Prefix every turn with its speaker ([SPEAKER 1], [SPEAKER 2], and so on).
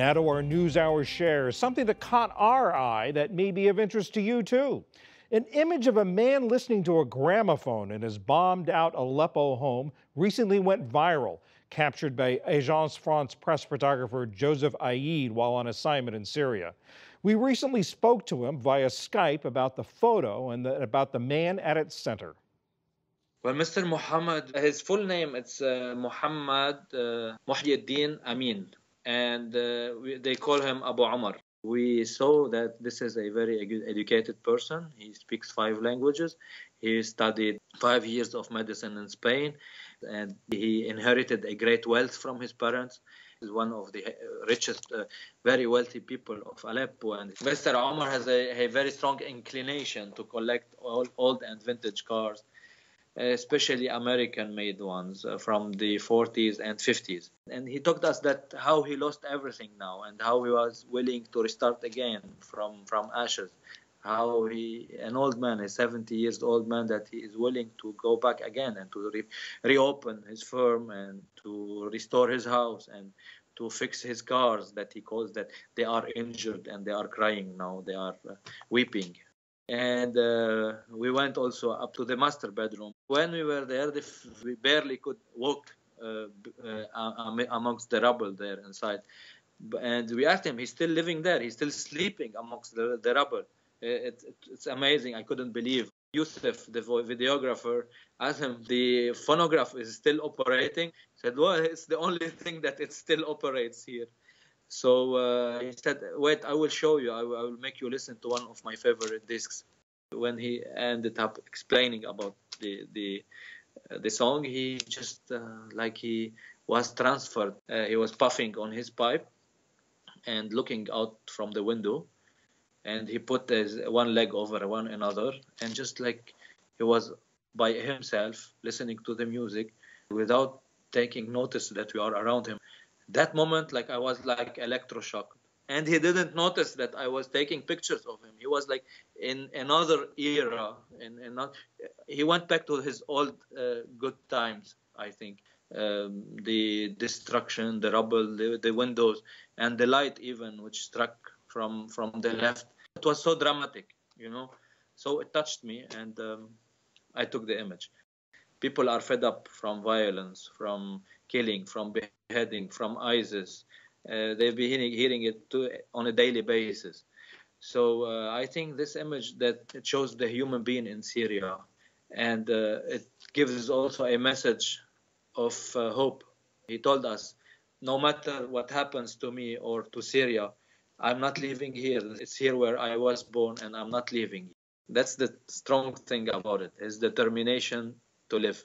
[SPEAKER 1] Now to our NewsHour share, something that caught our eye that may be of interest to you too. An image of a man listening to a gramophone in his bombed out Aleppo home recently went viral, captured by Agence France Presse photographer Joseph Eid while on assignment in Syria. We recently spoke to him via Skype about the photo and the, about the man at its center.
[SPEAKER 2] Well, Mr. Muhammad, his full name it's uh, Muhammad uh, Muhyiddin Amin and uh, we, they call him Abu Umar. We saw that this is a very educated person. He speaks five languages. He studied five years of medicine in Spain, and he inherited a great wealth from his parents. He's one of the richest, uh, very wealthy people of Aleppo. And Mr. Omar has a, a very strong inclination to collect all old and vintage cars especially American-made ones uh, from the 40s and 50s. And he talked us that how he lost everything now and how he was willing to restart again from from ashes. How he, an old man, a 70 years old man, that he is willing to go back again and to re- reopen his firm and to restore his house and to fix his cars that he calls that they are injured and they are crying now, they are uh, weeping and uh, we went also up to the master bedroom. When we were there, we barely could walk uh, uh, amongst the rubble there inside. And we asked him, he's still living there, he's still sleeping amongst the, the rubble. It, it, it's amazing, I couldn't believe. Yusuf, the videographer, asked him, the phonograph is still operating? He said, well, it's the only thing that it still operates here. So uh, he said, "Wait, I will show you. I I will make you listen to one of my favorite discs." When he ended up explaining about the the uh, the song, he just uh, like he was transferred. Uh, he was puffing on his pipe and looking out from the window, and he put his one leg over one another, and just like he was by himself listening to the music without taking notice that we are around him that moment like i was like electroshocked. And he didn't notice that i was taking pictures of him. He was like in another era and, not he went back to his old uh, good times i think. Um, the destruction the rubble the, the windows and the light even which struck from from the left. It was so dramatic you know? So it touched me and um, i took the image people are fed up from violence from killing from beheading from ISIS. Uh, they've been hearing, hearing it on a daily basis. So uh, I think this image that it shows the human being in Syria, and uh, it gives also a message of uh, hope. He told us, no matter what happens to me or to Syria, I'm not leaving here. It's here where I was born, and I'm not leaving. That's the strong thing about it: his determination to live.